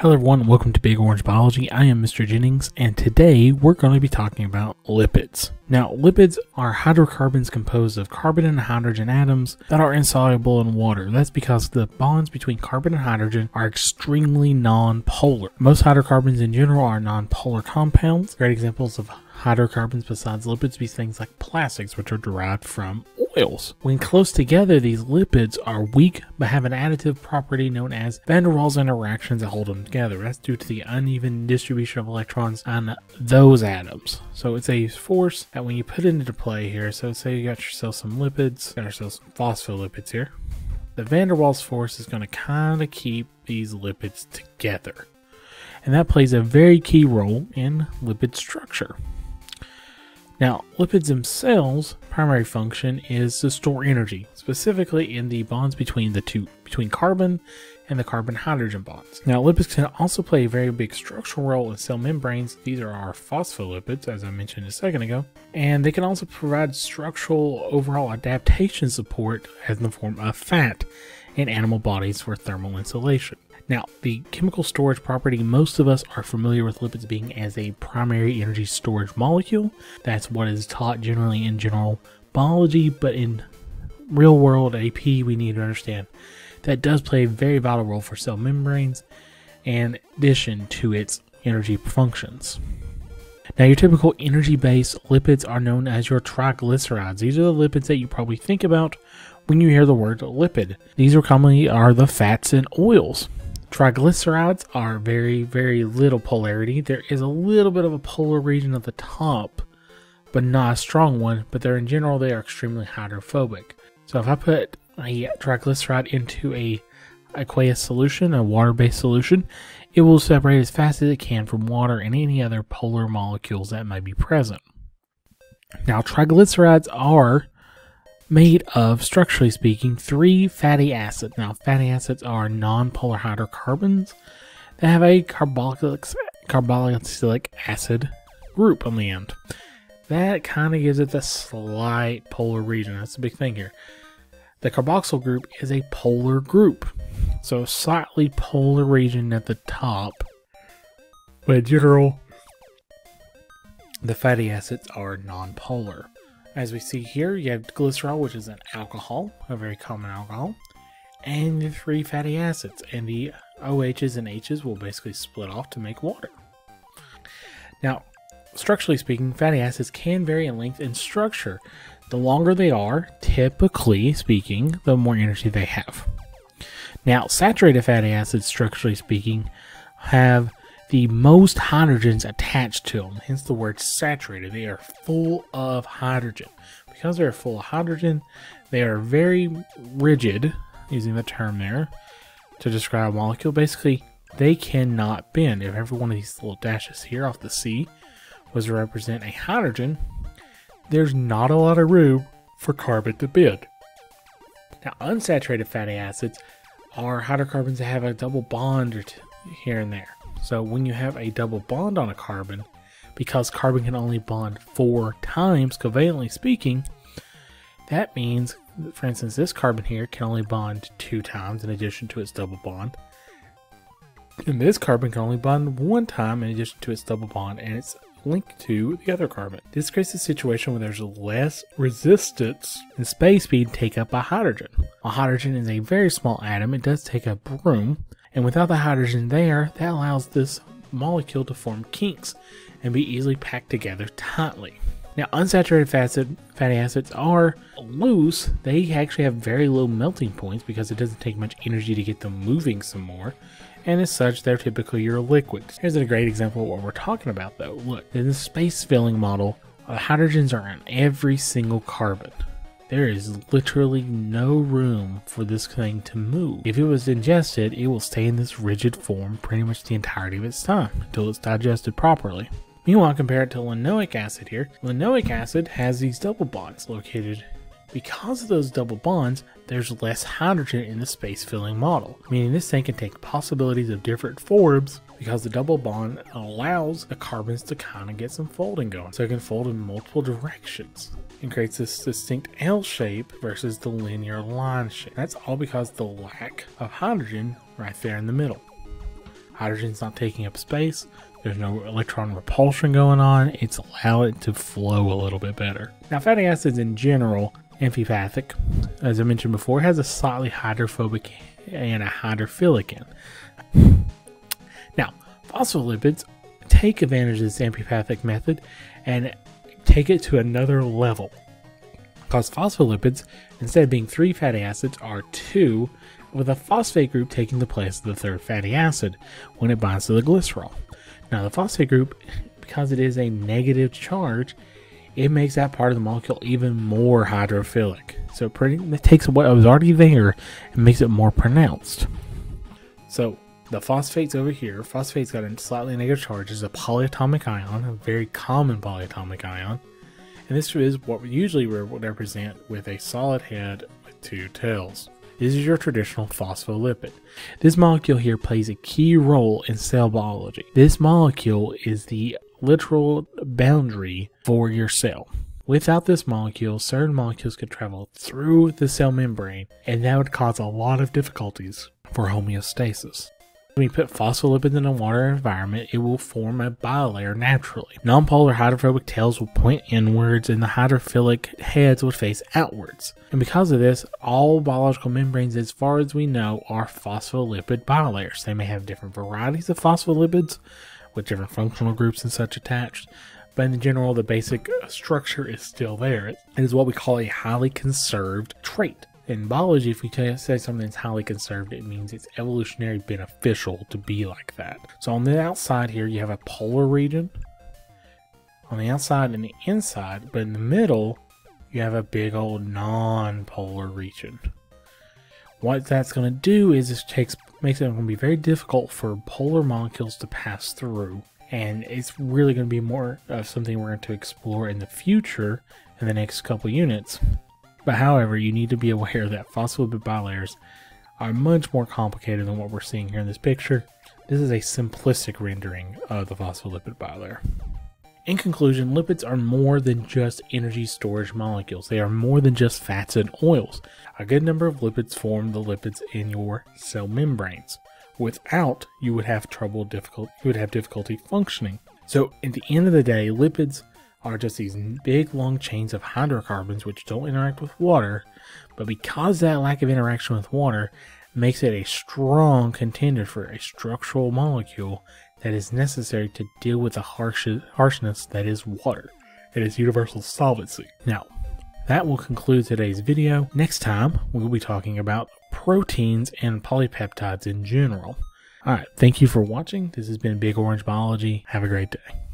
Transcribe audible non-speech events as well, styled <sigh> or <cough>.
Hello everyone, welcome to Big Orange Biology. I am Mr. Jennings, and today we're going to be talking about lipids. Now, lipids are hydrocarbons composed of carbon and hydrogen atoms that are insoluble in water. That's because the bonds between carbon and hydrogen are extremely non-polar. Most hydrocarbons in general are non-polar compounds. Great examples of hydrocarbons besides lipids be things like plastics, which are derived from oils. When close together, these lipids are weak but have an additive property known as van der Waals interactions that hold them together. That's due to the uneven distribution of electrons on those atoms. So it's a force that when you put into play here, so say you got yourself some lipids, got yourself some phospholipids here, the van der Waals force is going to kind of keep these lipids together. And that plays a very key role in lipid structure. Now, lipids themselves' primary function is to store energy, specifically in the bonds between the two, between carbon and the carbon-hydrogen bonds. Now, lipids can also play a very big structural role in cell membranes. These are our phospholipids, as I mentioned a second ago, and they can also provide structural overall adaptation support as in the form of fat in animal bodies for thermal insulation. Now, the chemical storage property, most of us are familiar with lipids being as a primary energy storage molecule. That's what is taught generally in general biology, but in real world AP, we need to understand that does play a very vital role for cell membranes in addition to its energy functions. Now, your typical energy based lipids are known as your triglycerides. These are the lipids that you probably think about when you hear the word lipid. These are commonly are the fats and oils. Triglycerides are very, very little polarity. There is a little bit of a polar region at the top, but not a strong one. But they're in general, they are extremely hydrophobic. So if I put a triglyceride into a aqueous solution, a water-based solution, it will separate as fast as it can from water and any other polar molecules that may be present. Now, triglycerides are made of, structurally speaking, three fatty acids. Now, fatty acids are non-polar hydrocarbons that have a carboxylic, carboxylic acid group on the end. That kind of gives it the slight polar region. That's a big thing here. The carboxyl group is a polar group. So slightly polar region at the top. But in general, the fatty acids are non-polar. As we see here, you have glycerol, which is an alcohol, a very common alcohol, and three fatty acids. And the OHs and Hs will basically split off to make water. Now, structurally speaking, fatty acids can vary in length and structure. The longer they are, typically speaking, the more energy they have. Now, saturated fatty acids, structurally speaking, have the most hydrogens attached to them, hence the word saturated. They are full of hydrogen. Because they're full of hydrogen, they are very rigid, using the term there to describe a molecule. Basically, they cannot bend. If every one of these little dashes here off the C was to represent a hydrogen, there's not a lot of room for carbon to bend. Now, unsaturated fatty acids are hydrocarbons that have a double bond or here and there. So when you have a double bond on a carbon, because carbon can only bond four times, covalently speaking, that means, for instance, this carbon here can only bond two times in addition to its double bond. And this carbon can only bond one time in addition to its double bond, and it's linked to the other carbon. This creates a situation where there's less resistance and space being taken up by hydrogen. While hydrogen is a very small atom, it does take up room, and without the hydrogen there, that allows this molecule to form kinks and be easily packed together tightly. Now, unsaturated fatty acids are loose. They actually have very low melting points because it doesn't take much energy to get them moving some more. And as such, they're typically your liquids. Here's a great example of what we're talking about though. Look, in the space filling model, the hydrogens are on every single carbon. There is literally no room for this thing to move. If it was ingested, it will stay in this rigid form pretty much the entirety of its time until it's digested properly. Meanwhile, compare it to linoleic acid here. Linoleic acid has these double bonds located. Because of those double bonds, there's less hydrogen in the space filling model, meaning this thing can take possibilities of different forms because the double bond allows the carbons to kind of get some folding going. So it can fold in multiple directions and creates this distinct L shape versus the linear line shape. That's all because the lack of hydrogen right there in the middle. Hydrogen's not taking up space. There's no electron repulsion going on. It's allowing it to flow a little bit better. Now, fatty acids in general, amphipathic, as I mentioned before, has a slightly hydrophobic and a hydrophilic end. Now, phospholipids take advantage of this amphipathic method and take it to another level. Because phospholipids, instead of being three fatty acids, are two, with a phosphate group taking the place of the third fatty acid when it binds to the glycerol. Now, the phosphate group, <laughs> because it is a negative charge, it makes that part of the molecule even more hydrophilic. So pretty, it takes what was already there and makes it more pronounced. So the phosphates over here, phosphate's got a slightly negative charge, is a polyatomic ion, a very common polyatomic ion. And this is what we usually would represent with a solid head with two tails. This is your traditional phospholipid. This molecule here plays a key role in cell biology. This molecule is the literal boundary for your cell. Without this molecule, certain molecules could travel through the cell membrane, and that would cause a lot of difficulties for homeostasis. When you put phospholipids in a water environment, it will form a bilayer naturally. Nonpolar hydrophobic tails will point inwards and the hydrophilic heads will face outwards. And because of this, all biological membranes, as far as we know, are phospholipid bilayers. They may have different varieties of phospholipids with different functional groups and such attached, but in general, the basic structure is still there. It is what we call a highly conserved trait in biology, if we say something's highly conserved, it means it's evolutionary beneficial to be like that. So on the outside here, you have a polar region. On the outside and the inside, but in the middle, you have a big old non-polar region. What that's going to do is it takes makes it going to be very difficult for polar molecules to pass through, and it's really going to be more of something we're going to explore in the future in the next couple units. But however, you need to be aware that phospholipid bilayers are much more complicated than what we're seeing here in this picture. This is a simplistic rendering of the phospholipid bilayer. In conclusion, lipids are more than just energy storage molecules. They are more than just fats and oils. A good number of lipids form the lipids in your cell membranes. Without, you would have trouble difficult you would have difficulty functioning. So at the end of the day, lipids are just these big long chains of hydrocarbons which don't interact with water, but because that lack of interaction with water makes it a strong contender for a structural molecule that is necessary to deal with the harsh, harshness that is water. It is universal solvency. Now, that will conclude today's video. Next time, we'll be talking about proteins and polypeptides in general. Alright, thank you for watching. This has been Big Orange Biology. Have a great day.